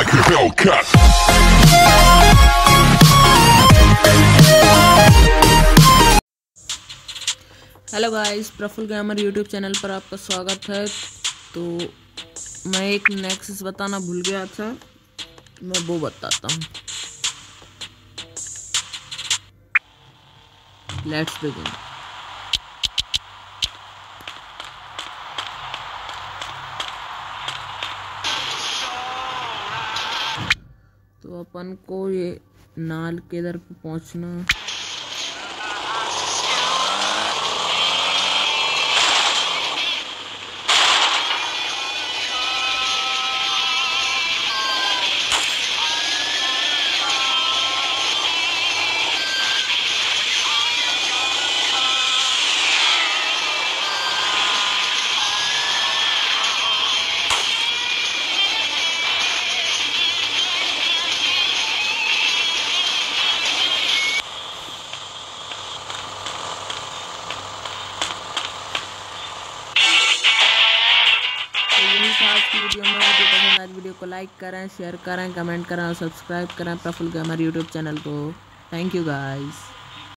like a Hellcat. Hello guys Praful gamer YouTube channel पर आपका स्वागत है। तो मैं एक नेक्सस बताना भूल गया था। मैं वो बताता हूँ। लेट्स बिगिन तो अपन को ये नाल के इधर पहुँचना। की वीडियो में। वीडियो पसंद आज वीडियो को लाइक करें, शेयर करें, कमेंट करें और सब्सक्राइब करें प्रफुल गेमर यूट्यूब चैनल को। Thank you guys